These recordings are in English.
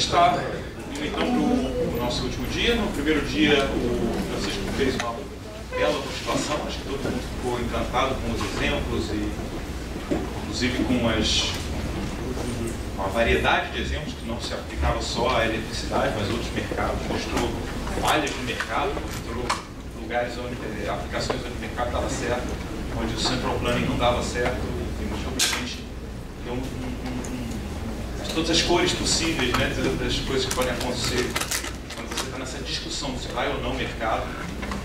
está então para o nosso último dia. No primeiro dia, o Francisco fez uma bela motivação, acho que todo mundo ficou encantado com os exemplos e, inclusive, com as uma variedade de exemplos que não se aplicava só à eletricidade, mas outros mercados, mostrou falhas no mercado, mostrou lugares onde aplicações onde o mercado estava certo, onde o central planning não dava certo, e mostrou para a gente um, um, um, todas as cores possíveis, né, das coisas que podem acontecer quando você está nessa discussão se vai ou não mercado,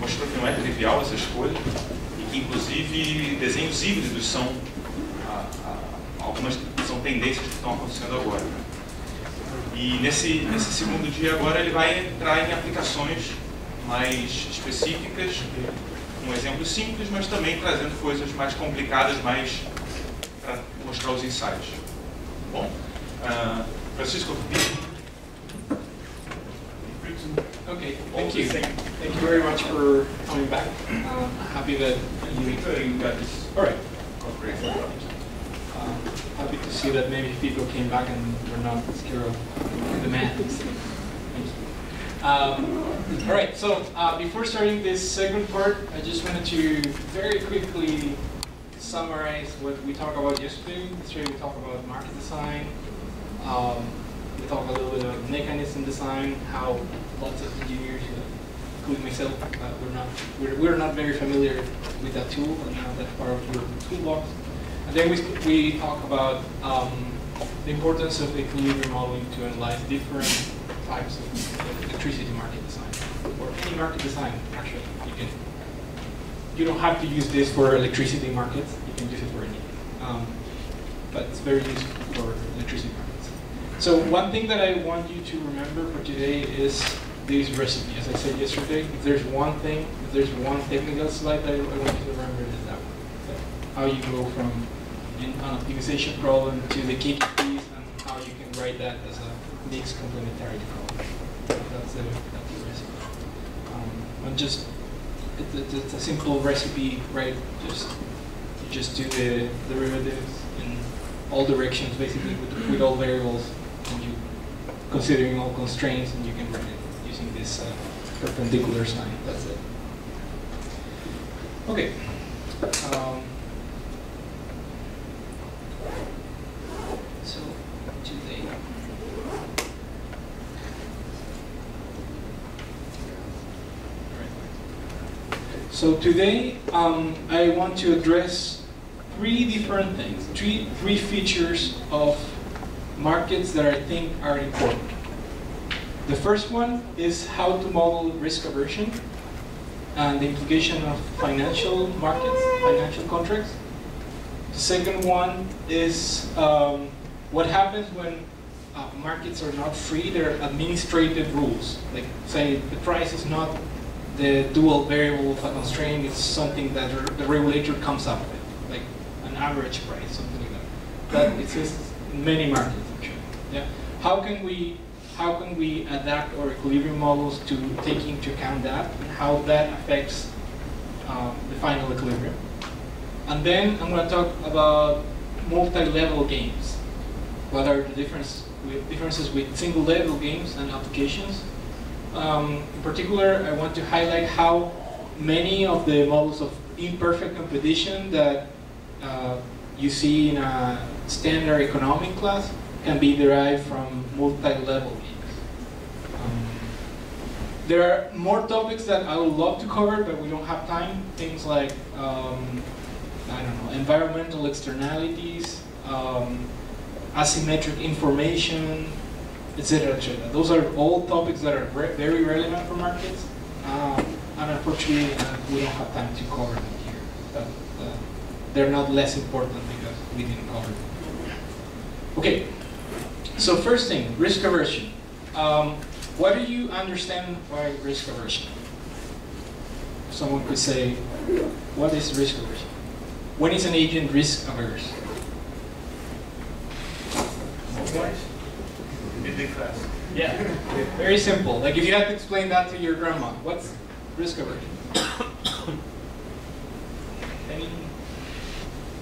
mostrou que não é trivial essa escolha e que inclusive desenhos híbridos são a, a, algumas são tendências que estão acontecendo agora. E nesse, nesse segundo dia agora ele vai entrar em aplicações mais específicas, com exemplos simples, mas também trazendo coisas mais complicadas, mais para mostrar os insights. Bom, uh, Francisco, Okay, thank you. Thank you very much for coming back. Uh, happy that you, you got this. All right. Great. Um, happy to see that maybe people came back and were not scared of the man. Um, all right, so uh, before starting this second part, I just wanted to very quickly summarize what we talked about yesterday. Yesterday we talked about market design. Um, we talk a little bit about mechanism design, how lots of engineers, including myself, uh, we're not we're, we're not very familiar with that tool, and now that's part of your toolbox. And then we, we talk about um, the importance of equilibrium modeling to analyze different types of electricity market design, or any market design, actually. You can you don't have to use this for electricity markets. You can use it for anything. Um, but it's very useful for electricity markets. So one thing that I want you to remember for today is this recipe. As I said yesterday, if there's one thing, if there's one technical slide that I, I want you to remember, is that one. How you go from an optimization problem to the KKTs and how you can write that as a mixed complementarity problem. That's the, that's the recipe. Um, and just it's, a simple recipe, right? Just you just do the derivatives in all directions, basically, with, with all variables, considering all constraints, and you can write it using this uh, perpendicular sign. That's it. Okay. Um, so today. So today um, I want to address three different things, three, three features of markets that I think are important. The first one is how to model risk aversion and the implication of financial markets, financial contracts. The second one is um, what happens when uh, markets are not free, they're administrative rules. Like say the price is not the dual variable of a constraint, it's something that the regulator comes up with, like an average price, something like that. That exists in many markets. Yeah. How can we how can we adapt our equilibrium models to take into account that and how that affects um, the final equilibrium? And then I'm going to talk about multi-level games. What are the difference with differences with single-level games and applications? Um, in particular, I want to highlight how many of the models of imperfect competition that uh, you see in a standard economic class can be derived from multi-level games. Um, there are more topics that I would love to cover, but we don't have time. Things like, um, I don't know, environmental externalities, um, asymmetric information, etc.. Those are all topics that are re very relevant for markets, um, and unfortunately, uh, we don't have time to cover them here. But uh, they're not less important because we didn't cover them. Okay, so first thing, risk aversion. Um, what do you understand by risk aversion? Someone could say, what is risk aversion? When is an agent risk averse? Midday class. Yeah, very simple. Like if you had to explain that to your grandma, what's risk aversion? any,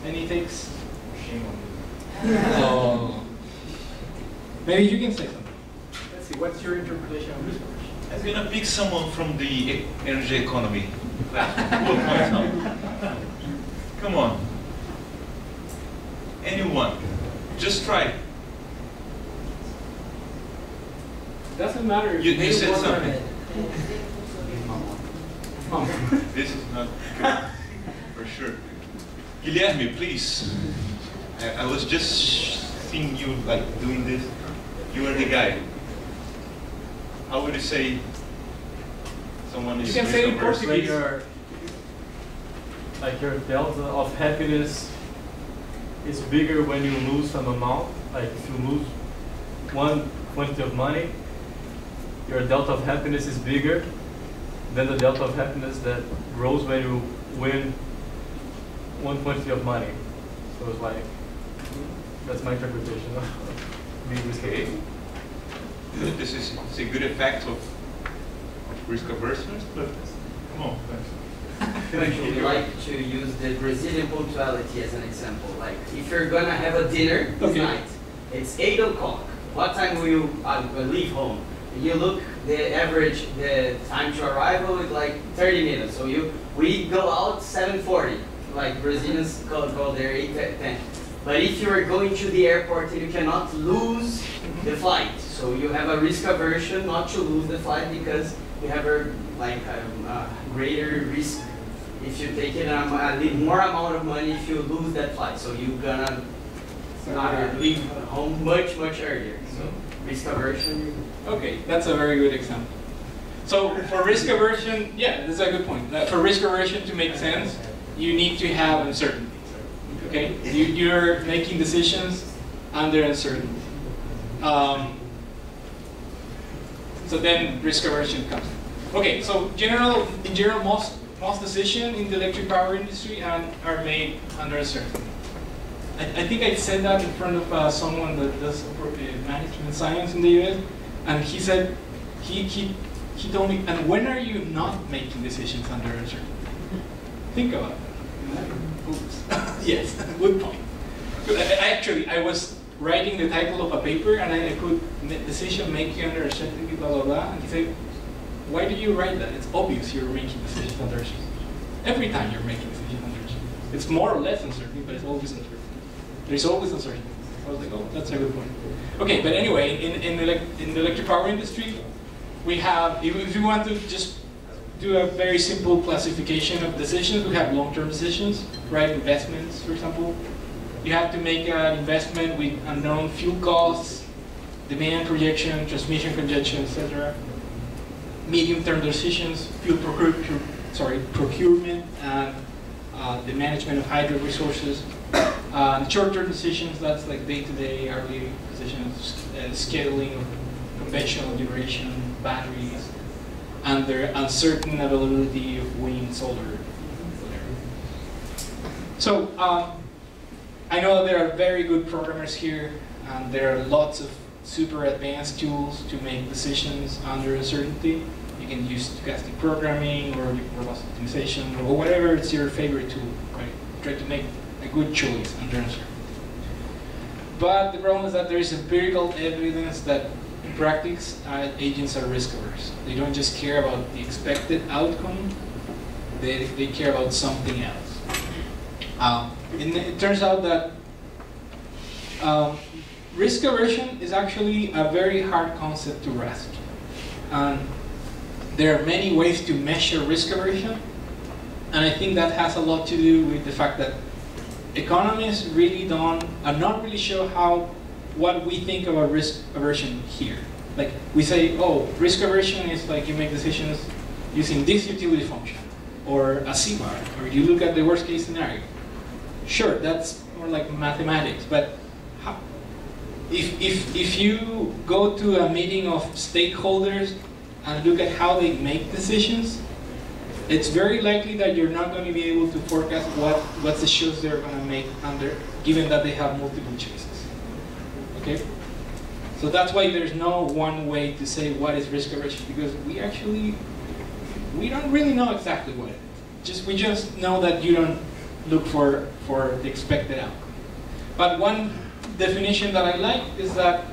any takes? Shame on you. Oh. Maybe you can say something. Let's see, What's your interpretation of this aversion? I'm gonna pick someone from the e- energy economy. Come on. Anyone. Just try. Doesn't matter You- you, you said something. This is not good, for sure. Guilherme, please. I, I was just seeing you like doing this. You are the guy. How would you say someone is You can say in? Portuguese. like your like your delta of happiness is bigger when you lose some amount. Like if you lose one quantity of money, your delta of happiness is bigger than the delta of happiness that grows when you win one quantity of money. So it's like that's my interpretation Okay. This is it's a good effect of, of risk averseness, but come on. We like to use the Brazilian punctuality as an example. Like, if you're gonna have a dinner Okay. night, it's eight o'clock. What time will you uh, leave home? You look the average the time to arrival is like 30 minutes. So you we go out 7:40. Like Brazilians go, go there 8 to 10. But if you are going to the airport and you cannot lose the flight, so you have a risk aversion not to lose the flight because you have a like a, a greater risk if you take it um, a more amount of money if you lose that flight. So you're gonna not leave home much much earlier. So risk aversion. Okay, that's a very good example. So for risk aversion, yeah, that's a good point. For risk aversion to make sense, you need to have uncertainty. Okay, you, you're making decisions under uncertainty. Um, so then risk aversion comes. Okay, so general, in general, most most decisions in the electric power industry are, are made under uncertainty. I, I think I said that in front of uh, someone that does management science in the US, and he said, he, he, he told me, and when are you not making decisions under uncertainty? Think about that. Yes, good point. Actually, I was writing the title of a paper and I put ma- decision making under uncertainty, blah, blah, blah, and he said, why do you write that? It's obvious you're making decisions under uncertainty. Every time you're making decisions under uncertainty. It's more or less uncertainty, but it's always uncertainty. There's always uncertainty. I was like, oh, that's a good point. Okay, but anyway, in, in, the, in the electric power industry, we have, if you want to just do a very simple classification of decisions, we have long-term decisions, right? Investments, for example. You have to make an investment with unknown fuel costs, demand projection, transmission congestion, etc. Medium-term decisions, fuel procure, sorry, procurement, and uh, the management of hydro resources. Uh, short-term decisions, that's like day-to-day, hourly decisions, uh, scheduling conventional generation, batteries, and their uncertain availability of wind, solar, whatever. So um, I know there are very good programmers here, and there are lots of super advanced tools to make decisions under uncertainty. You can use stochastic programming or robust optimization or whatever it's your favorite tool, right? Try to make a good choice under uncertainty. But the problem is that there is empirical evidence that practice, uh, agents are risk averse. They don't just care about the expected outcome, they, they care about something else. Um, and it turns out that um, risk aversion is actually a very hard concept to grasp. And there are many ways to measure risk aversion, and I think that has a lot to do with the fact that economists really don't, are not really sure how, what we think about risk aversion here. Like we say, oh, risk aversion is like you make decisions using this utility function, or a CVaR, or you look at the worst case scenario. Sure, that's more like mathematics, but how, if, if, if you go to a meeting of stakeholders and look at how they make decisions, it's very likely that you're not going to be able to forecast what, what the choice they're going to make under, given that they have multiple choices. Okay? So that's why there's no one way to say what is risk aversion, because we actually, we don't really know exactly what it is. Just, we just know that you don't look for, for the expected outcome. But one definition that I like is that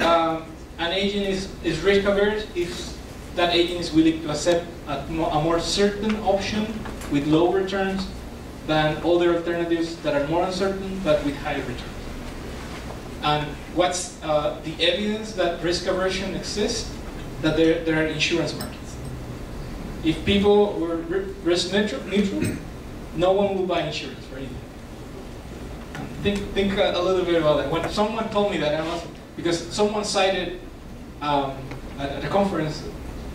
um, an agent is, is risk averse if that agent is willing to accept a, a more certain option with low returns than other alternatives that are more uncertain but with higher returns. And what's uh, the evidence that risk aversion exists? That there, there are insurance markets. If people were risk neutral, neutral, no one will buy insurance for anything. Think, think a little bit about that. When someone told me that, I was, because someone cited um, at, a conference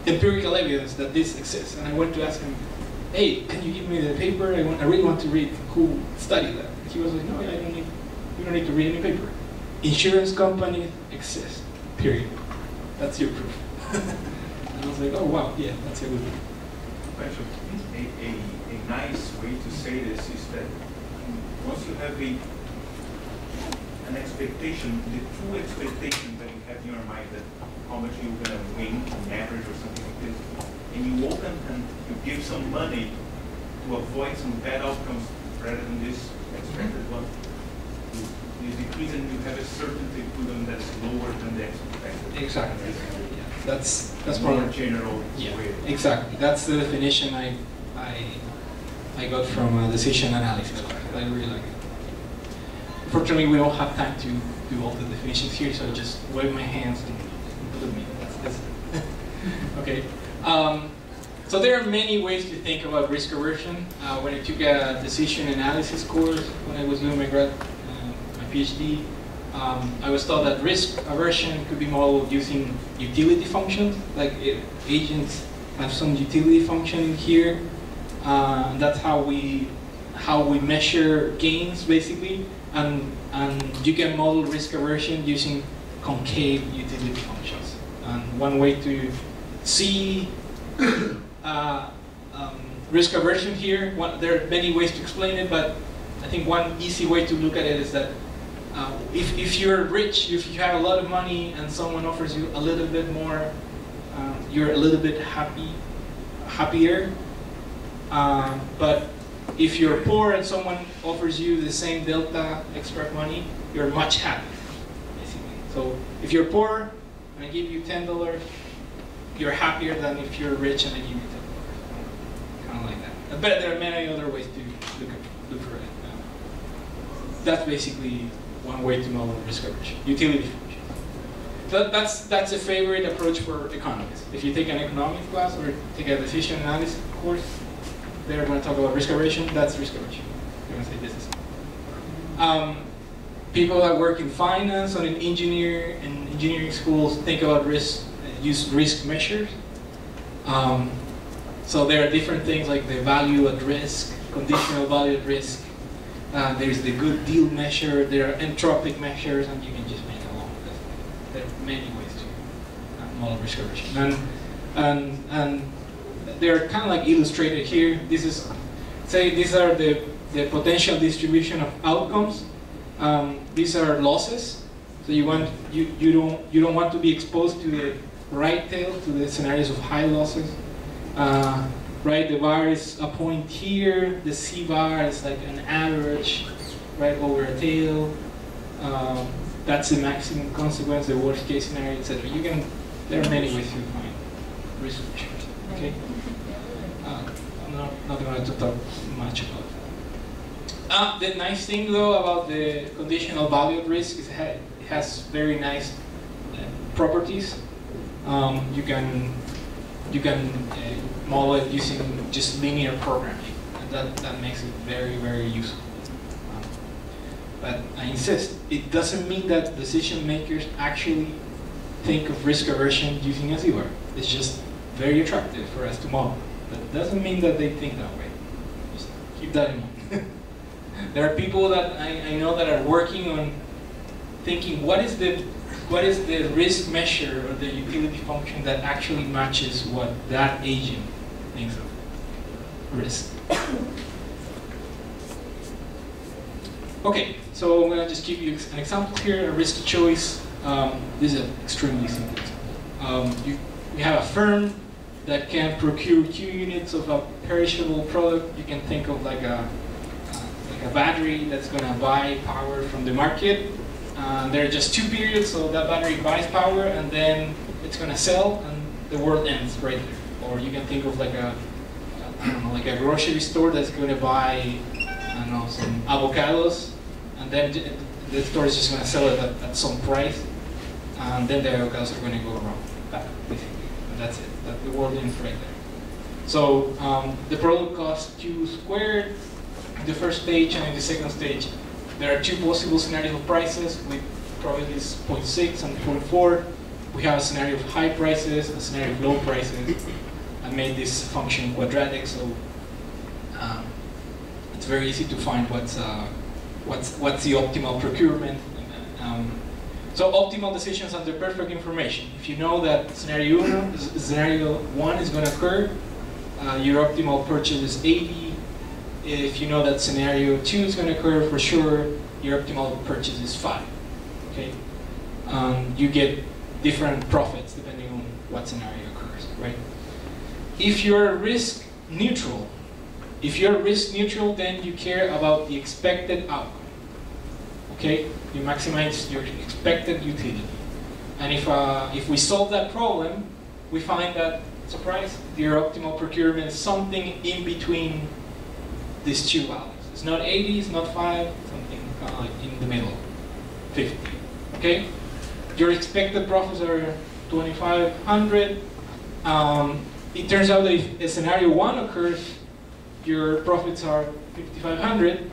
empirical evidence that this exists, and I went to ask him, "Hey, can you give me the paper? I, want, I really want to read who studied that." He was like, "No, I don't need. You don't need to read any paper. Insurance companies exist. Period. That's your proof." and I was like, "Oh wow, yeah, that's a good." one." A, a, a nice way to say this is that once you have a, an expectation, the true expectation that you have in your mind that how much you're gonna win on average or something like this, and you open and you give some money to avoid some bad outcomes rather than this expected one, you, you decrease and you have a certainty to them that's lower than the expected. Exactly. Yeah, that's that's more more general Yeah, way. exactly. That's the definition I, I, I got from a decision analysis. I really like it. Unfortunately, we don't have time to do all the definitions here, so I just wave my hands and include me. That's, that's it. okay. Um, so there are many ways to think about risk aversion. Uh, when I took a decision analysis course when I was doing my grad, uh, PhD, um, I was taught that risk aversion could be modeled using utility functions, like uh, agents have some utility function here. Uh, that's how we how we measure gains basically, and and you can model risk aversion using concave utility functions. And one way to see uh, um, risk aversion here, one, there are many ways to explain it, but I think one easy way to look at it is that uh, if, if you're rich, if you have a lot of money and someone offers you a little bit more, um, you're a little bit happy, happier. Um, but if you're poor and someone offers you the same delta extra money, you're much happier, basically. So if you're poor and I give you ten dollars, you're happier than if you're rich and I give you ten dollars. Kind of like that. But there are many other ways to look, look for it. Um, that's basically one way to model risk aversion. Utility function. That, that's, that's a favorite approach for economists. If you take an economics class or take a decision analysis course, they're going to talk about risk aversion. That's risk aversion. They're going to say this is. Um, people that work in finance or in engineer in engineering schools think about risk, uh, use risk measures. Um, so there are different things like the value at risk, conditional value at risk. Uh, there's the good deal measure. There are entropic measures, and you can just make a long list. There are many ways to uh, model risk. And, and, and they're kind of like illustrated here. This is, say, these are the, the potential distribution of outcomes. Um, these are losses. So you want you, you don't you don't want to be exposed to the right tail to the scenarios of high losses. Uh, right, the VaR is a point here. The CVaR is like an average, right over a tail. Um, that's the maximum consequence, the worst case scenario, etc. You can. There are many ways to find risk. Okay. Uh, I'm not, not going to talk much about that. Uh, the nice thing though about the conditional value at risk is it has very nice uh, properties. Um, you can you can uh, model using just linear programming, and that, that makes it very very useful. Um, but I insist, it doesn't mean that decision makers actually think of risk aversion using CVaR. It's just very attractive for us to model. That doesn't mean that they think that way. Just keep that in mind. there are people that I, I know that are working on thinking what is the what is the risk measure or the utility function that actually matches what that agent thinks of risk. Okay, so I'm gonna just give you an example here, a risk choice. Um, this is an extremely simple. Um, you, you have a firm that can procure Q units of a perishable product. You can think of like a, uh, like a battery that's gonna buy power from the market. And there are just two periods, so that battery buys power and then it's gonna sell and the world ends right there. Or you can think of like a, know, like a grocery store that's gonna buy, I don't know, some avocados and then the store is just gonna sell it at, at some price and then the avocados are gonna go around back, basically. And that's it, that the world ends right there. So um, the product costs Q squared the first stage and in the second stage. There are two possible scenarios of prices with probabilities 0.6 and 0.4. We have a scenario of high prices, a scenario of low prices. I made this function quadratic, so um, it's very easy to find what's, uh, what's, what's the optimal procurement. Um, so optimal decisions under perfect information. If you know that scenario uno, scenario one is going to occur, uh, your optimal purchase is 80. If you know that scenario two is going to occur for sure, your optimal purchase is five. Okay, um, you get different profits depending on what scenario occurs, right? If you're risk neutral, if you're risk neutral, then you care about the expected outcome. Okay, you maximize your expected utility. And if uh, if we solve that problem, we find that surprise, your optimal procurement is something in between these two values. It's not 80, it's not 5, something like in the middle, 50. Okay? Your expected profits are 2,500. Um, it turns out that if scenario 1 occurs, your profits are 5,500.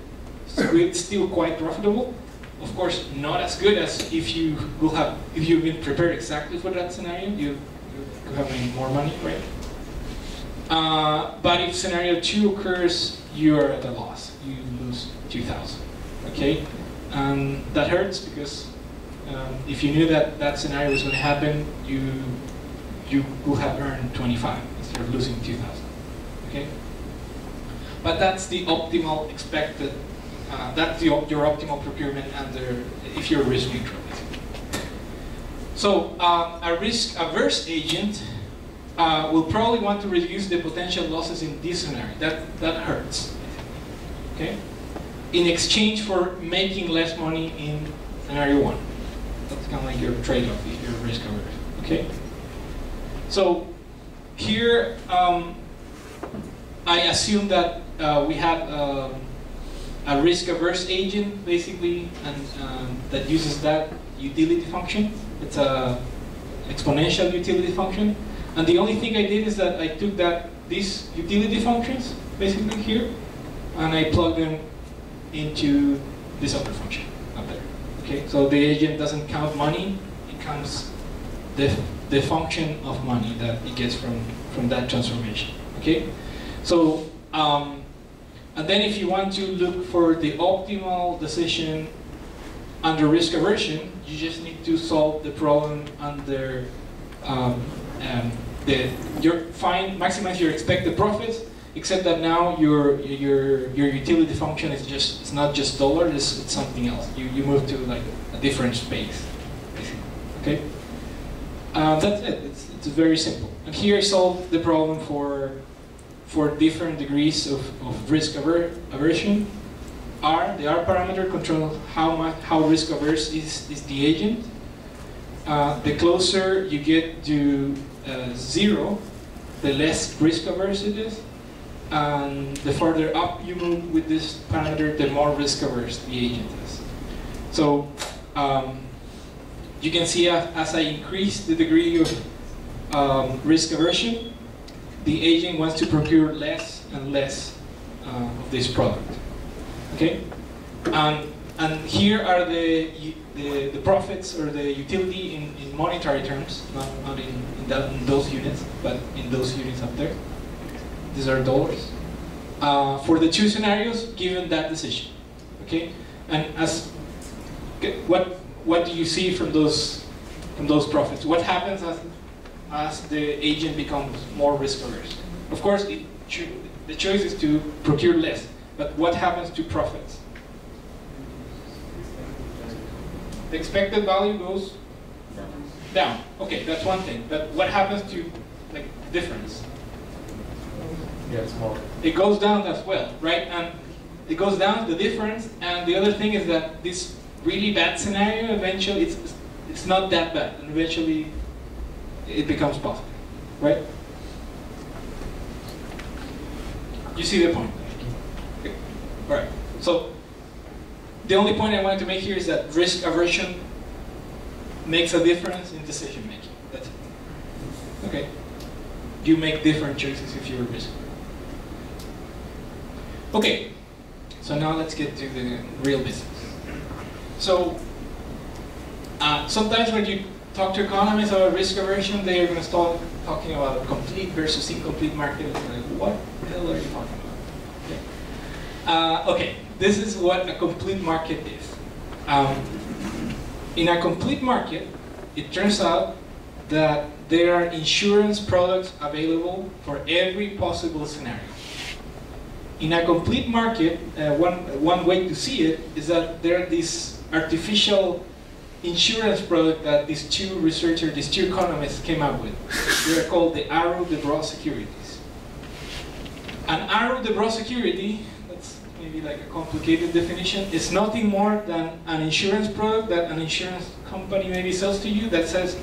So it's still quite profitable. Of course, not as good as if you will have if you've been prepared exactly for that scenario. You you have made more money, right? Uh, but if scenario two occurs, you are at a loss. You lose 2,000. Okay, and that hurts because um, if you knew that that scenario was going to happen, you you would have earned 25 instead losing 2,000. Okay, but that's the optimal expected. Uh, that's the, op- your optimal procurement under if you're risk neutral. So um, a risk-averse agent uh, will probably want to reduce the potential losses in this scenario. That that hurts. Okay. In exchange for making less money in scenario one. That's kind of like your trade-off if you're risk-averse. Okay. So here um, I assume that uh, we have um, a risk-averse agent basically, and um, that uses that utility function. It's a exponential utility function. And the only thing I did is that I took that these utility functions, basically here, and I plugged them into this other function up there. Okay, so the agent doesn't count money; it counts the the function of money that it gets from from that transformation. Okay, so um, and then if you want to look for the optimal decision under risk aversion, you just need to solve the problem under um, um, the your find maximize your expected profits. Except that now your your your utility function is just it's not just dollar. It's, it's something else. You you move to like a different space. Okay. Uh, that's it. It's, it's very simple. And here I solved the problem for for different degrees of, of risk aver aversion. R, the R parameter controls how much how risk averse is, is the agent. Uh, the closer you get to uh, zero, the less risk averse it is. And the further up you move with this parameter, the more risk averse the agent is. So um, you can see as I increase the degree of um, risk aversion, the agent wants to procure less and less uh, of this product. Okay, and and here are the the, the profits or the utility in, in monetary terms, not, not in, in, that, in those units, but in those units up there. These are dollars uh, for the two scenarios given that decision. Okay, and as what what do you see from those from those profits? What happens as as the agent becomes more risk averse? Of course, it the choice is to procure less, but what happens to profits? The expected value goes down. Okay, that's one thing. But what happens to like difference? Yeah, it's more. It goes down as well, right? And it goes down the difference. And the other thing is that this really bad scenario, eventually it's, it's not that bad, and eventually it becomes positive, right? You see the point? Okay. All right. So the only point I wanted to make here is that risk aversion makes a difference in decision making. That's it. Okay. You make different choices if you're risk. Okay. So now let's get to the real business. So uh, sometimes when you talk to economists about risk aversion, they are going to start talking about complete versus incomplete market. Like, what the hell are you talking about? Okay. Uh, okay, this is what a complete market is. Um, in a complete market, it turns out that there are insurance products available for every possible scenario. In a complete market, uh, one, one way to see it is that there are these artificial insurance product that these two researchers, these two economists came up with. They are called the Arrow-Debreu securities. An Arrow-Debreu security, that's maybe like a complicated definition, is nothing more than an insurance product that an insurance company maybe sells to you that says,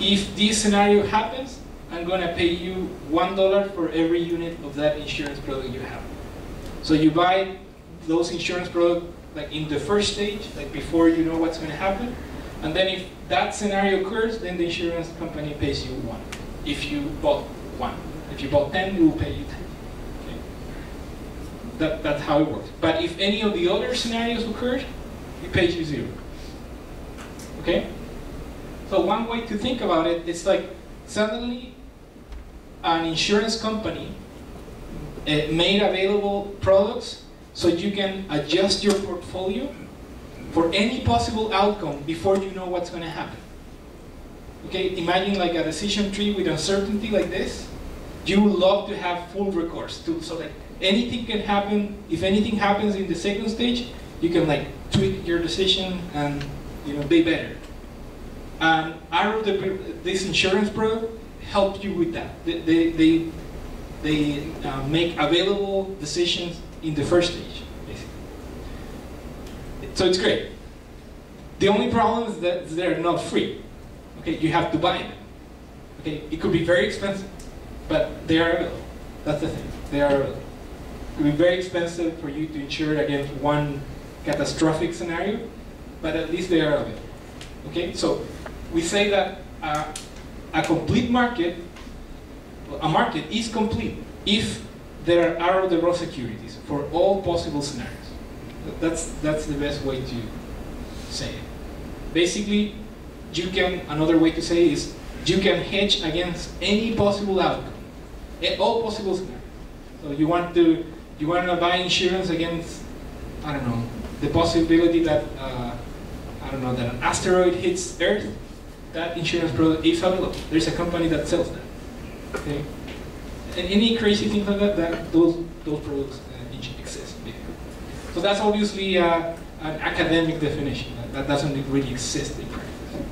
if this scenario happens, I'm going to pay you one dollar for every unit of that insurance product you have. So you buy those insurance products like in the first stage, like before you know what's going to happen, and then if that scenario occurs, then the insurance company pays you one. If you bought one. If you bought 10, it will pay you 10. Okay? That, that's how it works. But if any of the other scenarios occurred, it pays you zero. Okay? So one way to think about it, it is like suddenly an insurance company uh, made available products so you can adjust your portfolio for any possible outcome before you know what's going to happen. Okay, imagine like a decision tree with uncertainty like this. You would love to have full recourse to, so that anything can happen. If anything happens in the second stage, you can like tweak your decision and you know be better. And Arrow, the, this insurance product, help you with that. They, they, they, they uh, make available decisions in the first stage. Basically. So it's great. The only problem is that they're not free. Okay, you have to buy them. Okay, it could be very expensive, but they are available. That's the thing. They are available. It could be very expensive for you to insure against one catastrophic scenario, but at least they are available. Okay, so we say that a complete market, a market is complete if there are Arrow-Debreu securities for all possible scenarios. That's, that's the best way to say it. Basically, you can, another way to say is, you can hedge against any possible outcome, all possible scenarios. So you want to, you want to buy insurance against, I don't know, the possibility that, uh, I don't know, that an asteroid hits Earth, that insurance product is available. There's a company that sells that. Okay? And any crazy thing like that, that those, those products uh, exist. So that's obviously uh, an academic definition. That doesn't really exist in practice.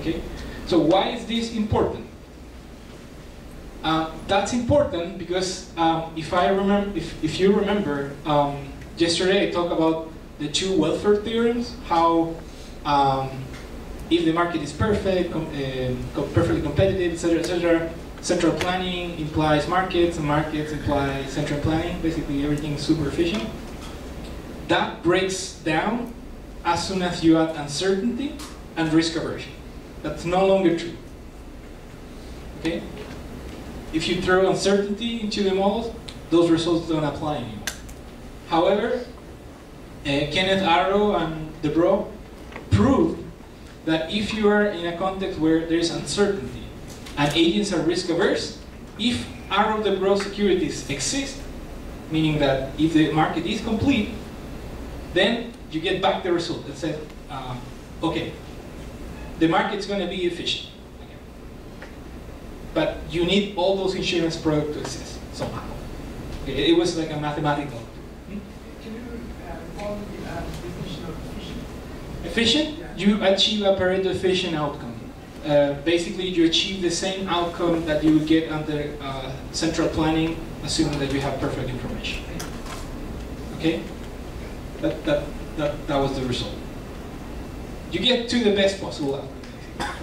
Okay? So why is this important? Uh, that's important because um, if I remember, if, if you remember, um, yesterday I talked about the two welfare theorems, how um, if the market is perfect, com uh, perfectly competitive, etc., etc., central planning implies markets, and markets imply central planning. Basically, everything is super efficient. That breaks down as soon as you add uncertainty and risk aversion. That's no longer true. Okay? If you throw uncertainty into the models, those results don't apply anymore. However, uh, Kenneth Arrow and Debreu proved that if you are in a context where there is uncertainty and agents are risk averse, if Arrow-Debreu securities exist, meaning that if the market is complete, then you get back the result that says, uh, okay, the market's going to be efficient. But you need all those insurance products to exist somehow. Okay, it was like a mathematical. Hmm? Can you uh, the uh, definition of efficient? Efficient? Yeah. You achieve a Pareto efficient outcome. Uh, basically, you achieve the same outcome that you would get under uh, central planning, assuming that you have perfect information. Okay? That, that, that, that was the result. you get to the best possible outcome.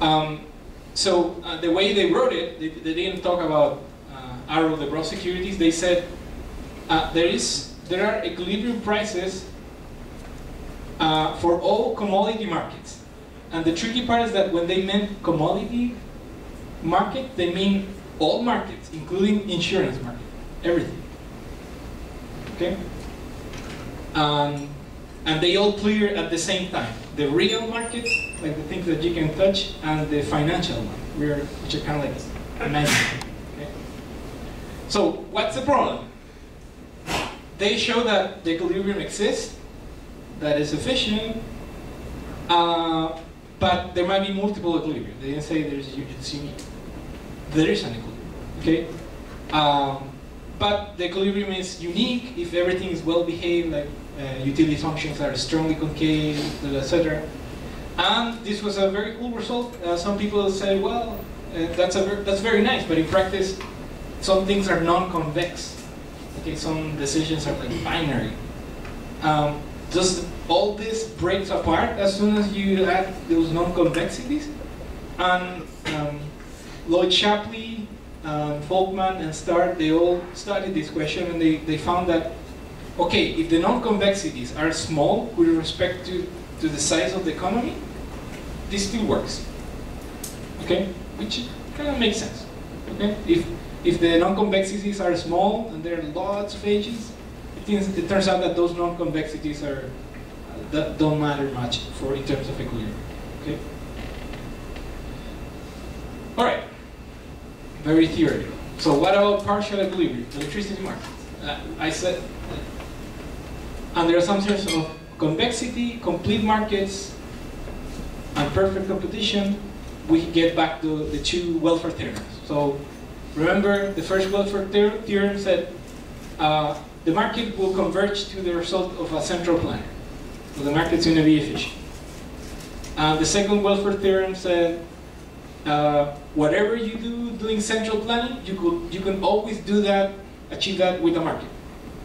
Um, so uh, the way they wrote it, they, they didn't talk about uh, Arrow-Debreu securities. They said uh, there is there are equilibrium prices for all commodity markets. And the tricky part is that when they meant commodity market, they mean all markets, including insurance market, everything. Okay? Um, and they all clear at the same time. The real markets, like the things that you can touch, and the financial one, which are kind of like imaginary. Okay? So what's the problem? They show that the equilibrium exists, that is efficient, uh, but there might be multiple equilibria. They didn't say there's it's unique. There is an equilibrium, okay? Um, but the equilibrium is unique if everything is well behaved, like uh, utility functions are strongly concave, etc. And this was a very cool result. Uh, some people say, well, uh, that's, a ver that's very nice, but in practice, some things are non-convex. Okay, some decisions are like binary. Um, just all this breaks apart as soon as you add those non-convexities. And um, Lloyd Shapley, um, Folkman, and Starr, they all studied this question and they, they found that, okay, if the non-convexities are small with respect to, to the size of the economy, this still works. Okay, which kind of makes sense. Okay, if if the non-convexities are small and there are lots of agents, it, turns out that those non-convexities are uh, that don't matter much for in terms of equilibrium. Okay. All right. Very theoretical. So what about partial equilibrium, electricity markets? Uh, I said under assumptions of convexity, complete markets, and perfect competition, we get back to the two welfare theorems. So remember the first welfare theorem said uh, the market will converge to the result of a central plan. So the market's going to be efficient. And the second welfare theorem said, uh, whatever you do doing central planning, you could you can always do that, achieve that with the market,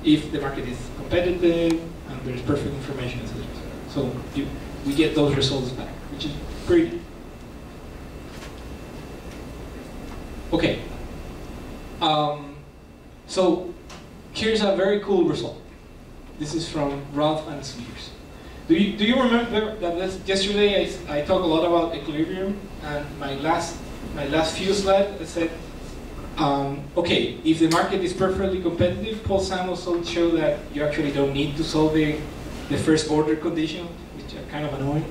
if the market is competitive and there's perfect information, etc. So you, we get those results back, which is pretty. Okay. Um, so here's a very cool result. This is from Ralph and Smeers. Do you, do you remember that yesterday I, I talked a lot about equilibrium and my last, my last few slides I said, um, okay, if the market is perfectly competitive, Paul Samuelson showed that you actually don't need to solve the, the first order condition, which are kind of annoying.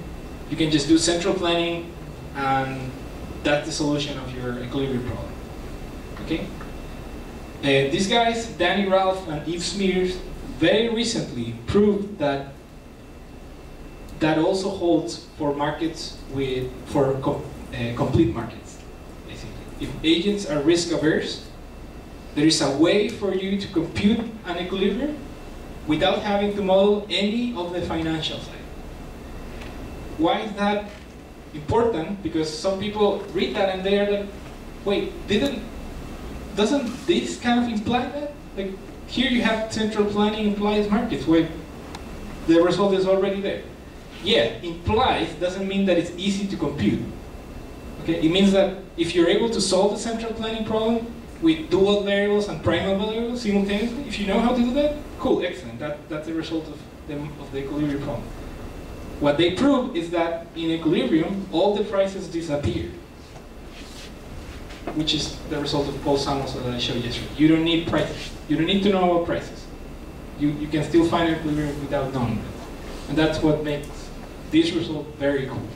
You can just do central planning and that's the solution of your equilibrium problem. Okay? Uh, these guys, Danny Ralph and Yves Smeers, very recently proved that that also holds for markets with for com uh, complete markets. Basically, if agents are risk averse, there is a way for you to compute an equilibrium without having to model any of the financial side. Why is that important? Because some people read that and they are like, wait, didn't doesn't this kind of imply that? Like here you have central planning implies markets where the result is already there. Yeah, implies doesn't mean that it's easy to compute. Okay, it means that if you're able to solve the central planning problem with dual variables and primal variables simultaneously, if you know how to do that, cool, excellent. That, that's the result of the, of the equilibrium problem. What they prove is that in equilibrium, all the prices disappear which is the result of Paul Samuelson that I showed yesterday. You don't need prices. You don't need to know about prices. You, you can still find equilibrium without knowing them. And that's what makes this result very cool.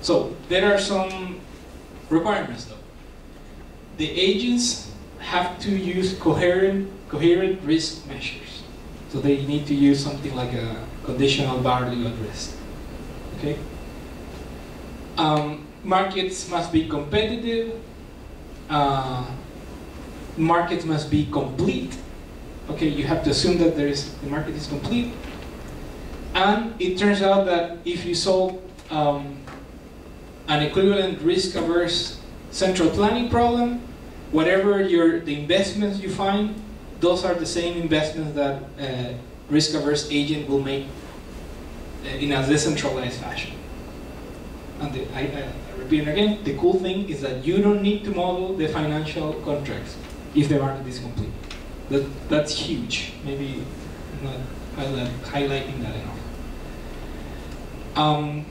So there are some requirements though. The agents have to use coherent, coherent risk measures. So they need to use something like a conditional value at risk. Okay? Um, markets must be competitive uh, markets must be complete. Okay, you have to assume that there is the market is complete. And it turns out that if you solve um, an equivalent risk-averse central planning problem, whatever your the investments you find, those are the same investments that uh, risk-averse agent will make uh, in a decentralized fashion. And the, I, I, I repeat it again, the cool thing is that you don't need to model the financial contracts if the market is complete. That, that's huge. Maybe not highlight, highlighting that enough. Um,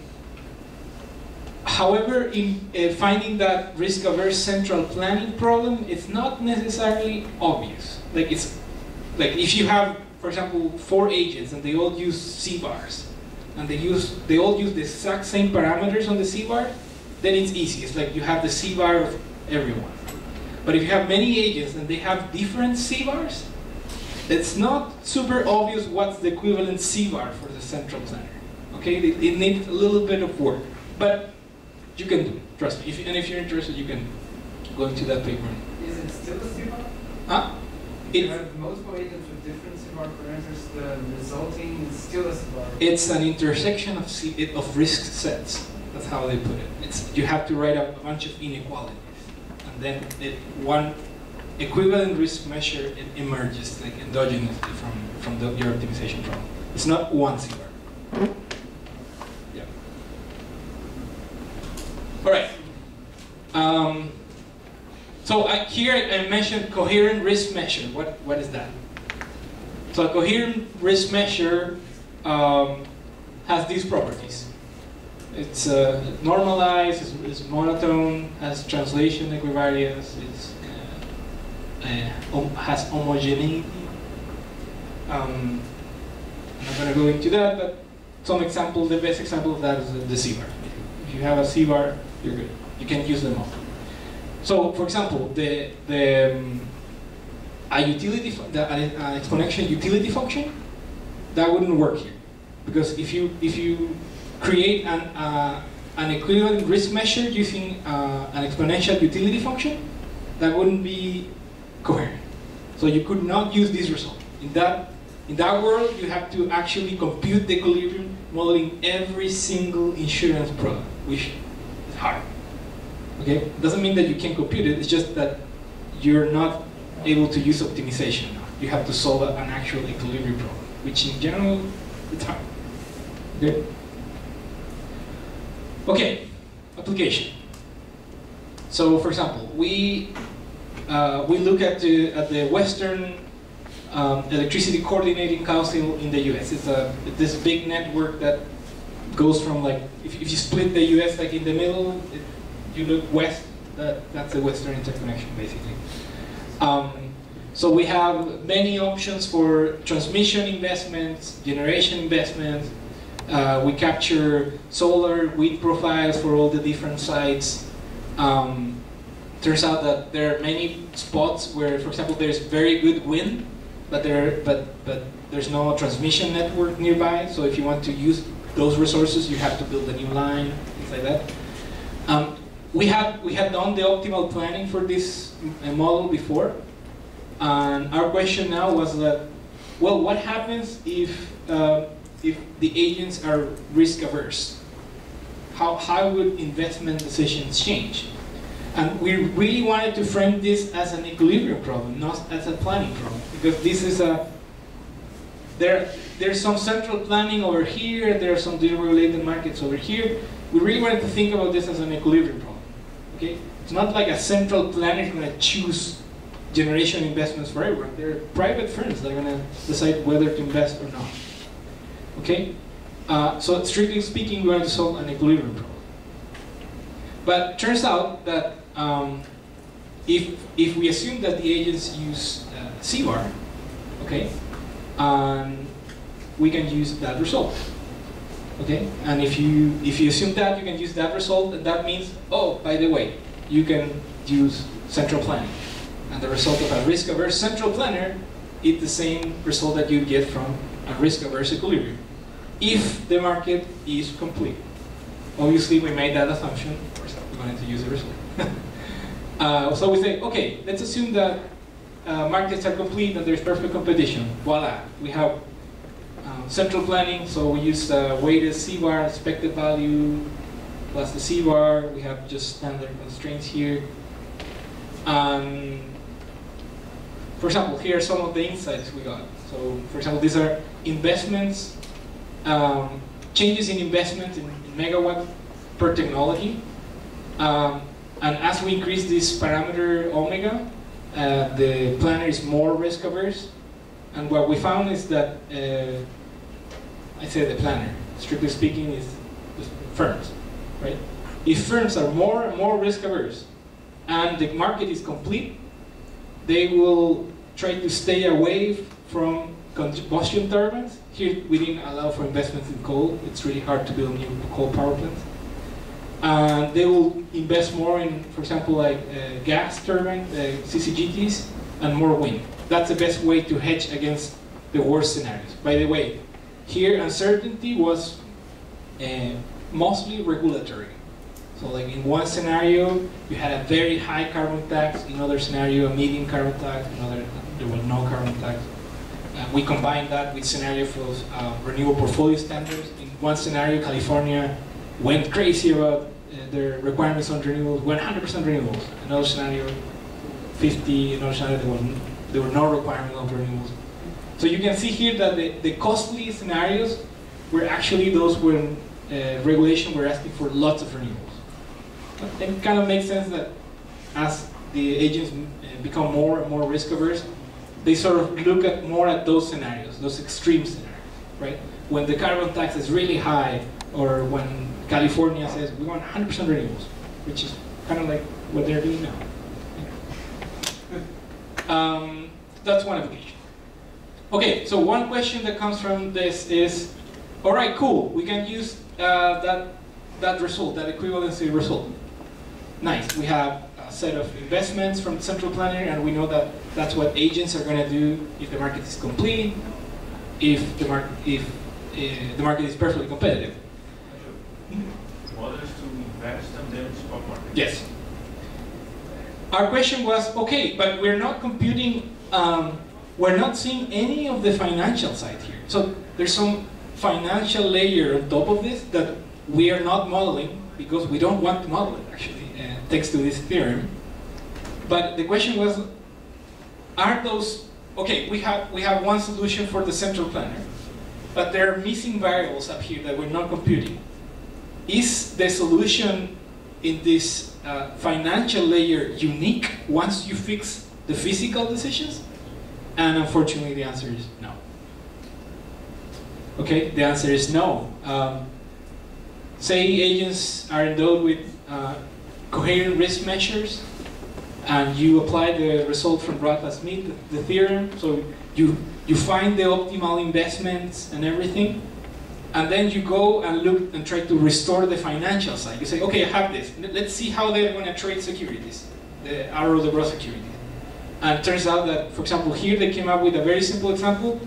however, in uh, finding that risk-averse central planning problem, it's not necessarily obvious. Like it's like if you have, for example, four agents and they all use CVaRs, and they use they all use the exact same parameters on the CVaR, then it's easy. It's like you have the CVaR of everyone. But if you have many agents and they have different CVaRs, it's not super obvious what's the equivalent CVaR for the central planner. Okay, it, it needs a little bit of work, but you can do it. Trust me. If, and if you're interested, you can go into that paper. Is it still a CVaR? Huh? You It, have multiple agents with different CVaR parameters, the resulting is still a CVaR. it's an intersection of C, of risk sets. That's how they put it. It's you have to write up a bunch of inequalities, and then it, one equivalent risk measure it emerges like endogenously from from the, your optimization problem. It's not one CVaR. Yeah. All right. Um, so I, here I mentioned coherent risk measure. What what is that? So a coherent risk measure um, has these properties. It's uh, normalized, it's, it's monotone, has translation equivariance, it's, uh, uh, has homogeneity. Um, I'm not going to go into that, but some example, the best example of that is the, CVaR. If you have a CVaR, you're good. You can use them all. So, for example, the, the um, a utility, the, an, exponential utility function, that wouldn't work here, because if you if you create an uh, an equivalent risk measure using uh, an exponential utility function, that wouldn't be coherent. So you could not use this result. In that in that world, you have to actually compute the equilibrium modeling every single insurance product, which is hard. Okay, doesn't mean that you can't compute it. It's just that you're not able to use optimization. You have to solve an actual equilibrium problem, which in general, it's hard. Okay? Okay, application. So for example, we, uh, we look at the, at the Western um, Electricity Coordinating Council in the US. It's a, this big network that goes from like, if, if you split the US like in the middle, it, you look west, that, that's the Western interconnection basically. Um, so we have many options for transmission investments, generation investments. Uh, we capture solar wind profiles for all the different sites. Um, turns out that there are many spots where, for example, there's very good wind, but there but but there's no transmission network nearby. So if you want to use those resources, you have to build a new line, things like that. Um, we had we had done the optimal planning for this model before, and our question now was that, well, what happens if uh, if the agents are risk averse? How how would investment decisions change? And we really wanted to frame this as an equilibrium problem, not as a planning problem, because this is a there there's some central planning over here, there are some deregulated markets over here. We really wanted to think about this as an equilibrium problem. Okay, it's not like a central planner is to choose generation investments for everyone. There are private firms that are going to decide whether to invest or not. Okay, uh, so strictly speaking, we want to solve an equilibrium problem. But turns out that um, if if we assume that the agents use uh, CVaR, okay, and we can use that result. Okay, and if you if you assume that you can use that result, and that means oh by the way, you can use central planning, and the result of a risk-averse central planner is the same result that you get from a risk-averse equilibrium, if the market is complete. Obviously, we made that assumption. We wanted to use the result. uh, so we say, okay, let's assume that uh, markets are complete and there's perfect competition. Voila, we have um, central planning. So we use the weighted CVaR, expected value, plus the CVaR. We have just standard constraints here. Um, for example, here are some of the insights we got. So, for example, these are investments um, changes in investment in, in megawatt per technology. Um, and as we increase this parameter omega, uh, the planner is more risk averse. And what we found is that, uh, I say the planner, strictly speaking, is firms, right? If firms are more and more risk averse and the market is complete, they will try to stay away from combustion turbines. Here we didn't allow for investments in coal. It's really hard to build new coal power plants. And they will invest more in, for example, like uh, gas turbines, uh, CCGTs, and more wind. That's the best way to hedge against the worst scenarios. By the way, here uncertainty was uh, mostly regulatory. So like in one scenario, you had a very high carbon tax. In another scenario, a medium carbon tax. In another, there was no carbon tax. Uh, we combine that with scenario for uh, renewable portfolio standards. In one scenario, California went crazy about uh, their requirements on renewables, 100% renewables. Another scenario, 50. Another scenario, there, was, there were no requirement on renewables. So you can see here that the, the costly scenarios were actually those when uh, regulation were asking for lots of renewables. But it kind of makes sense that as the agents uh, become more and more risk averse, they sort of look at more at those scenarios, those extreme scenarios, right? When the carbon tax is really high, or when California says we want 100% renewables, which is kind of like what they're doing now. Um, that's one application. Okay, so one question that comes from this is, all right, cool, we can use uh, that, that result, that equivalency result. Nice, we have set of investments from the central planner and we know that that's what agents are gonna do if the market is complete, if the, mar if, uh, the market is perfectly competitive. Others to invest and then spot market. Yes. Our question was, okay, but we're not computing, um, we're not seeing any of the financial side here. So there's some financial layer on top of this that we are not modeling because we don't want to model it actually, thanks to this theorem. But the question was, are those, okay, we have, we have one solution for the central planner, but there are missing variables up here that we're not computing. Is the solution in this uh, financial layer unique once you fix the physical decisions? And unfortunately, the answer is no. Okay, the answer is no. Um, say agents are endowed with uh, coherent risk measures, and you apply the result from Ralph-Smeers, the, the theorem. So you you find the optimal investments and everything, and then you go and look and try to restore the financial side. You say, okay, I have this. Let's see how they're going to trade securities, the Arrow-Debreu securities. And it turns out that, for example, here they came up with a very simple example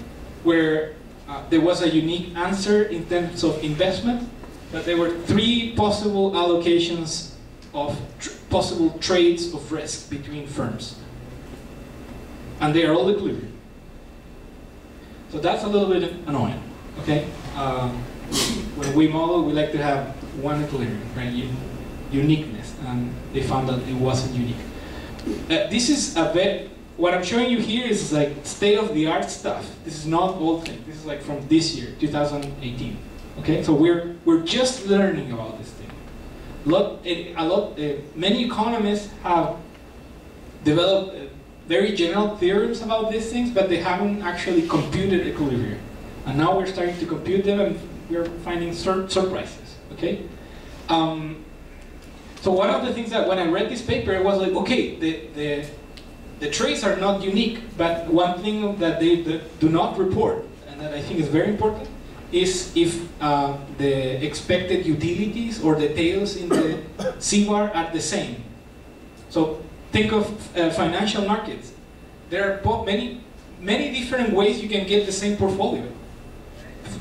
where uh, there was a unique answer in terms of investment, but there were three possible allocations of tr possible trades of risk between firms. And they are all equilibrium. So that's a little bit annoying, okay? Um, when we model, we like to have one equilibrium, right? Un uniqueness, and they found that it wasn't unique. Uh, this is a bit, what I'm showing you here is like state-of-the-art stuff. This is not old thing. This is like from this year, 2018. Okay, so we're we're just learning about this thing. Lot, a lot, uh, many economists have developed uh, very general theorems about these things, but they haven't actually computed equilibrium. And now we're starting to compute them, and we're finding sur surprises. Okay. Um, so one of the things that when I read this paper, it was like, okay, the the the traits are not unique, but one thing that they do not report, and that I think is very important, is if uh, the expected utilities or the tails in the CVAR are the same. So think of uh, financial markets. There are many, many different ways you can get the same portfolio.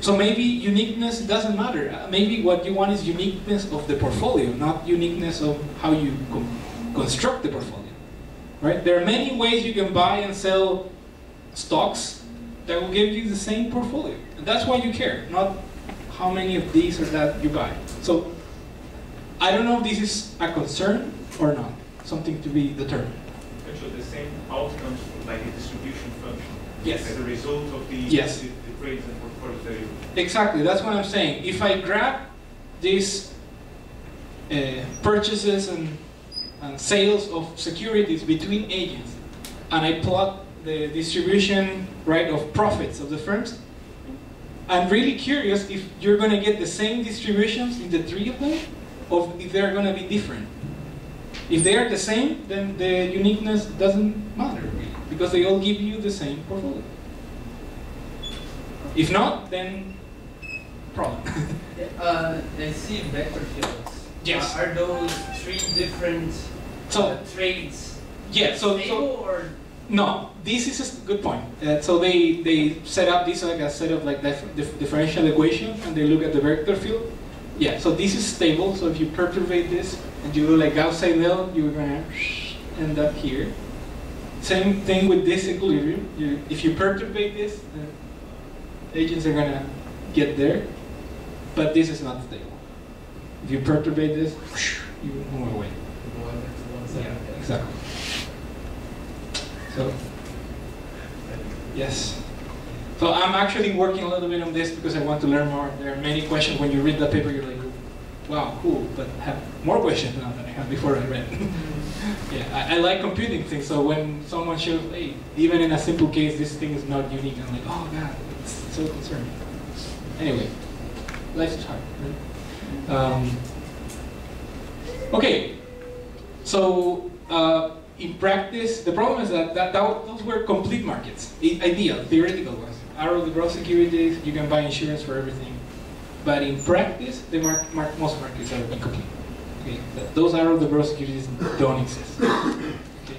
So maybe uniqueness doesn't matter. Uh, maybe what you want is uniqueness of the portfolio, not uniqueness of how you construct the portfolio. Right? There are many ways you can buy and sell stocks that will give you the same portfolio. And that's why you care, not how many of these or that you buy. So I don't know if this is a concern or not, something to be determined. Actually, the same outcomes like a distribution function. Yes. As a result of the, Yes. the, the trades and portfolios that you Exactly, that's what I'm saying. If I grab these uh, purchases and, and sales of securities between agents, and I plot the distribution right of profits of the firms, I'm really curious if you're going to get the same distributions in the three of them, or if they're going to be different. If they are the same, then the uniqueness doesn't matter really, because they all give you the same portfolio. If not, then problem. Uh, I see vector fields. Yes. Uh, Are those three different So- uh, trades yeah, so, stable so or no, this is a good point. Uh, so they they set up this like a set of like dif- dif- differential equation, and they look at the vector field. Yeah, so this is stable. So if you perturbate this and you do like Gauss-Seidel, you're gonna end up here. Same thing with this equilibrium. You, if you perturbate this, agents are gonna get there, but this is not stable. If you perturbate this, you move away. one to one side? Yeah, exactly. So, yes. So I'm actually working a little bit on this because I want to learn more. There are many questions when you read the paper, you're like, wow, cool, but I have more questions now than I had before I read. yeah, I, I like computing things, so when someone shows, hey, even in a simple case, this thing is not unique, I'm like, oh god, it's so concerning. Anyway, life is hard, right? Um, okay, so uh, in practice, the problem is that, that, that those were complete markets, ideal, theoretical ones. Arrow-Debreu securities, you can buy insurance for everything. But in practice, the mar- mar- most markets are incomplete. Okay? Th- Those Arrow-Debreu securities don't exist. Okay?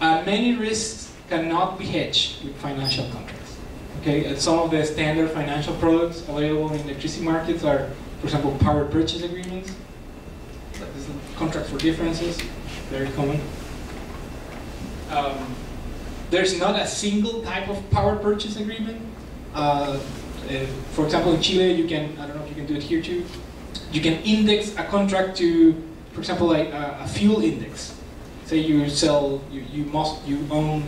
And many risks cannot be hedged with financial contracts. Okay? And some of the standard financial products available in electricity markets are, for example, power purchase agreements. That is a contract for differences, very common. Um, there's not a single type of power purchase agreement. Uh, uh, for example, in Chile, you can, I don't know if you can do it here too, you can index a contract to, for example, like a, a fuel index. Say you sell, you, you must, you own,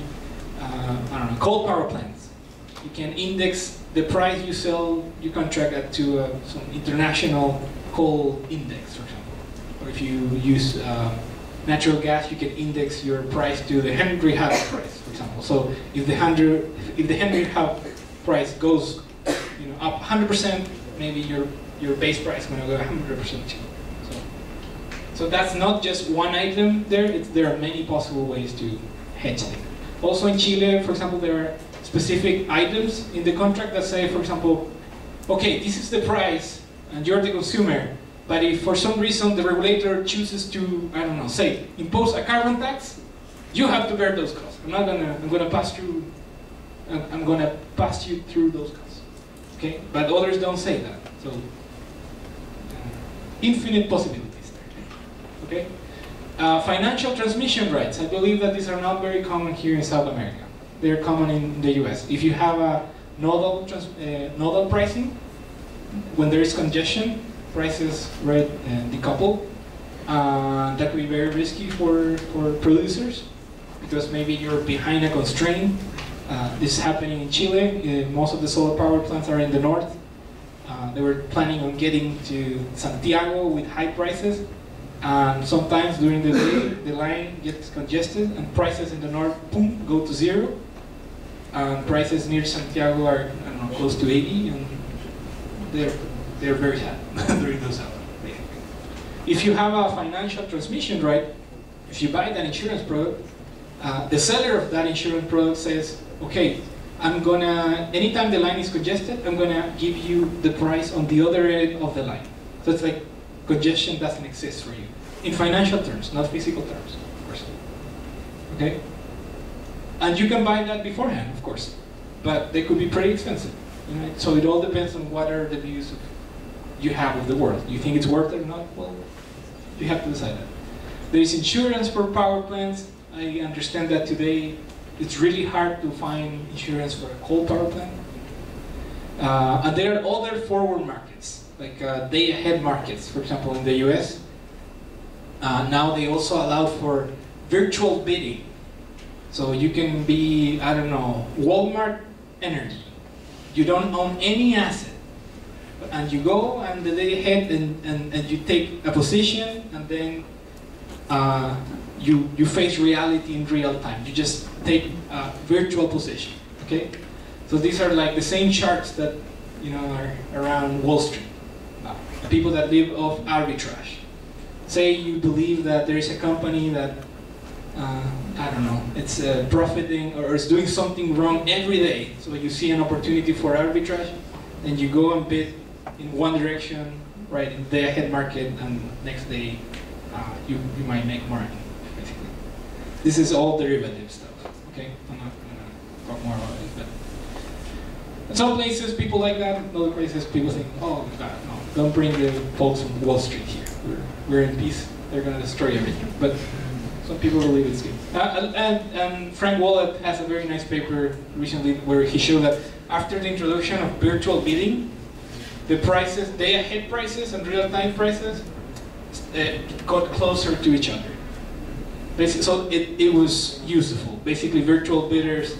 uh, I don't know, coal power plants. You can index the price you sell your contract at to uh, some international coal index, for example. Or if you use uh, natural gas, you can index your price to the Henry Hub price, for example. So if the Henry, if the Henry Hub price goes, you know, up 100%, maybe your your base price is going to go 100% too. So, so that's not just one item there. It's, there are many possible ways to hedge it. Also in Chile, for example, there are specific items in the contract that say, for example, okay, this is the price, and you're the consumer. But if for some reason the regulator chooses to, I don't know, say, impose a carbon tax, you have to bear those costs. I'm not gonna, I'm gonna pass through, I'm, gonna pass you through those costs. Okay? But others don't say that. So, uh, infinite possibilities there. Okay? Uh, financial transmission rights. I believe that these are not very common here in South America. They're common in the US. If you have a nodal, uh, nodal pricing, when there is congestion, prices right uh, decouple. Uh, that could be very risky for, for producers because maybe you're behind a constraint. Uh, this is happening in Chile. Uh, most of the solar power plants are in the north. Uh, they were planning on getting to Santiago with high prices. And sometimes during the day, the line gets congested and prices in the north, boom, go to zero. And prices near Santiago are, I don't know, close to 80. And they're they're very sad during those hours. If you have a financial transmission right, if you buy that insurance product, uh, the seller of that insurance product says, okay, I'm gonna, anytime the line is congested, I'm gonna give you the price on the other end of the line. So it's like congestion doesn't exist for you. In financial terms, not physical terms, of course. Okay? And you can buy that beforehand, of course, but they could be pretty expensive. Know, so it all depends on what are the views of you have of the world. You think it's worth it or not? Well, you have to decide that. There is insurance for power plants. I understand that today it's really hard to find insurance for a coal power plant. Uh, and there are other forward markets, like uh, day ahead markets, for example, in the US. Uh, now they also allow for virtual bidding. So you can be, I don't know, Walmart Energy You don't own any asset. And you go and the day ahead and, and, and you take a position and then uh, you, you face reality in real time. You just take a virtual position, okay? So these are like the same charts that you know are around Wall Street. People that live off arbitrage. Say you believe that there is a company that uh, I don't know, it's uh, profiting or it's doing something wrong every day. So you see an opportunity for arbitrage, and you go and bid in one direction, right, in the ahead market, and next day uh, you, you might make more basically. This is all derivative stuff, okay? I'm not gonna talk more about it, but in some places people like that, in other places people think, oh God, no, don't bring the folks from Wall Street here. We're, we're in peace. They're gonna destroy everything. But some people believe it's good. Uh, and, and Frank Wolak has a very nice paper recently where he showed that after the introduction of virtual bidding, the prices, day ahead prices and real time prices uh, got closer to each other. Basically, so it, it was useful. Basically, virtual bidders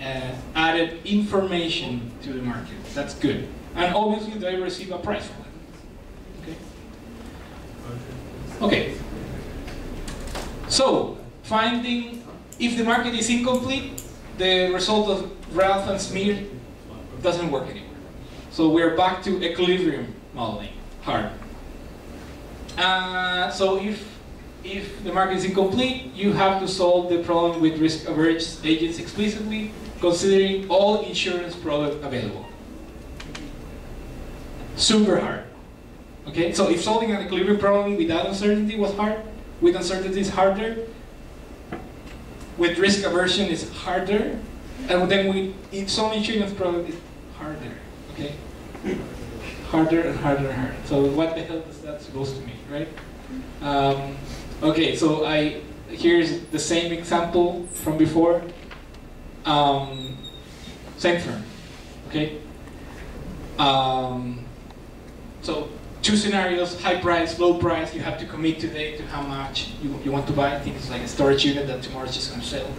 uh, added information to the market. That's good. And obviously, they receive a price for it. Okay. Okay. So, finding if the market is incomplete, the result of Ralph and Smeers doesn't work anymore. So we're back to equilibrium modeling, hard. Uh, so if if the market is incomplete, you have to solve the problem with risk averse agents explicitly, considering all insurance products available. Super hard. Okay, so if solving an equilibrium problem without uncertainty was hard, with uncertainty is harder, with risk aversion is harder, and then with in some insurance product it's harder. Okay, harder and harder and harder. So what the hell is that supposed to mean, right? Um, okay, so I here's the same example from before. Um, same firm. Okay. Um, so two scenarios, high price, low price, you have to commit today to how much you, you want to buy. I think it's like a storage unit that tomorrow is just going to sell.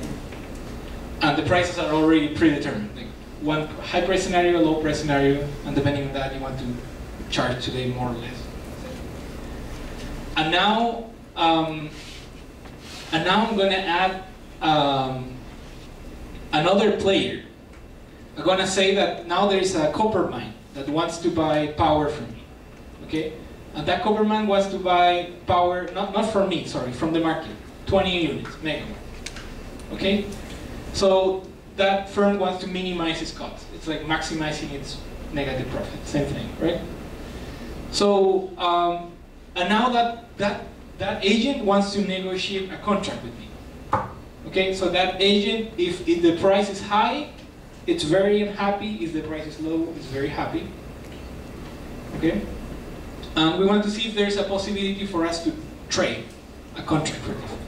And the prices are already predetermined. Like one high price scenario, low price scenario, and depending on that, you want to charge today more or less. And now, um, and now I'm going to add um, another player. I'm going to say that now there is a copper mine that wants to buy power from me okay? And that copper mine wants to buy power, not, not from me, sorry, from the market, 20 units, megawatt, okay? So that firm wants to minimize its cost. It's like maximizing its negative profit, same thing, right? So, um, and now that, that, that agent wants to negotiate a contract with me. Okay, so that agent, if, if the price is high, it's very unhappy. If the price is low, it's very happy. Okay? And we want to see if there's a possibility for us to trade a contract for difference.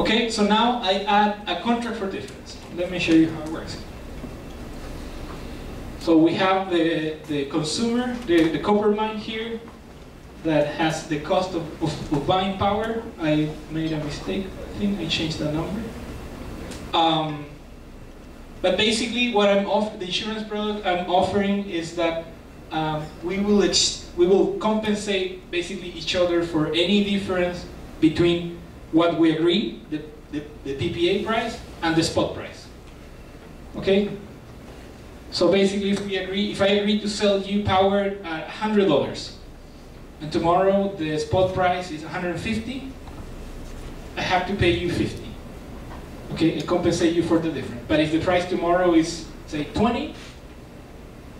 Okay, so now I add a contract for difference. Let me show you how it works. So we have the, the consumer, the, the copper mine here, that has the cost of, of, of buying power. I made a mistake, I think I changed the number. Um, but basically what I'm offering, the insurance product I'm offering is that um, we will we will compensate basically each other for any difference between what we agree, the, the, the PPA price, and the spot price. Okay? So basically, if we agree, if I agree to sell you power at hundred dollars, and tomorrow the spot price is 150, I have to pay you 50. Okay, and compensate you for the difference. But if the price tomorrow is say 20,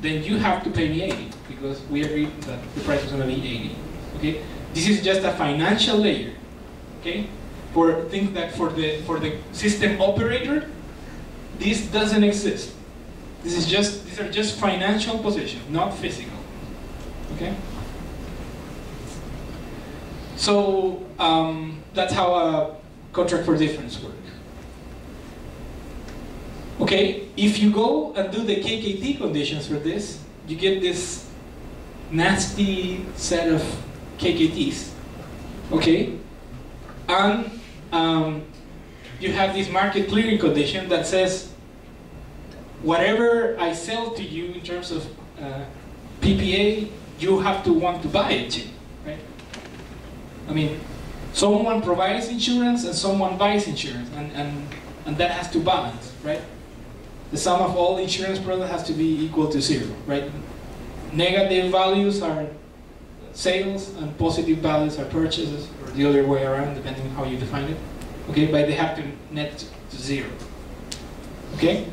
then you have to pay me 80 because we agreed that the price is going to be 80. Okay, this is just a financial layer. Okay, for think that for the for the system operator, this doesn't exist. This is just these are just financial positions, not physical. Okay. So um, that's how a contract for difference works. Okay, if you go and do the KKT conditions for this, you get this nasty set of KKTs. Okay, and um, you have this market clearing condition that says whatever I sell to you in terms of uh, PPA, you have to want to buy it right? I mean, someone provides insurance and someone buys insurance, and, and, and that has to balance, right? The sum of all insurance products has to be equal to zero, right? Negative values are sales and positive values are purchases, or the other way around, depending on how you define it. Okay, but they have to net to zero. Okay?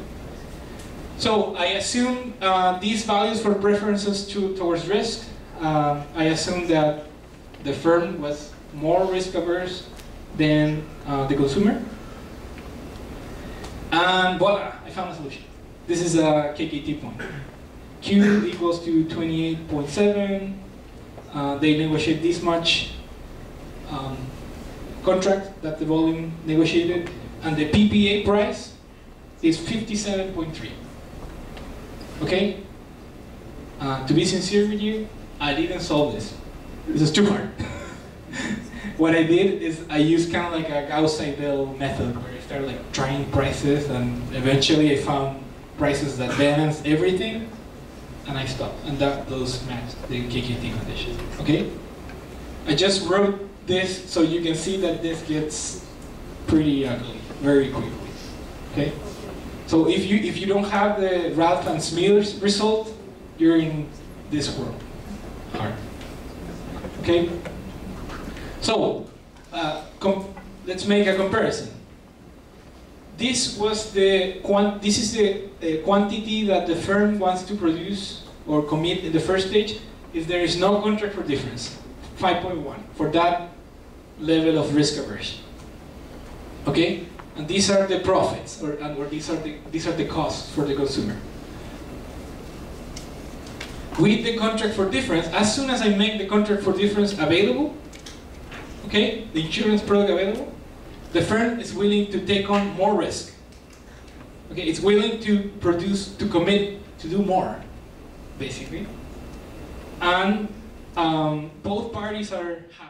So I assume uh, these values for preferences to, towards risk. Uh, I assume that the firm was more risk averse than uh, the consumer. And voila, I found a solution. This is a KKT point. Q equals to 28.7. Uh, they negotiate this much um, contract that the volume negotiated, and the PPA price is 57.3. Okay? Uh, to be sincere with you, I didn't solve this. This is too hard. what I did is I used kind of like a Gauss-Seidel method where I started like trying prices and eventually I found prices that balance everything and I stop. And that those match the KKT condition. Okay? I just wrote this so you can see that this gets pretty ugly very quickly. Okay? So if you if you don't have the Ralph and Smeers result, you're in this world. Hard. Okay? So uh, let's make a comparison. This was the this is the uh, quantity that the firm wants to produce or commit in the first stage if there is no contract for difference. 5.1 for that level of risk aversion. Okay? And these are the profits or, and, or these are the these are the costs for the consumer. With the contract for difference, as soon as I make the contract for difference available, okay, the insurance product available, the firm is willing to take on more risk. Okay, it's willing to produce, to commit to do more, basically. And um, both parties are happy.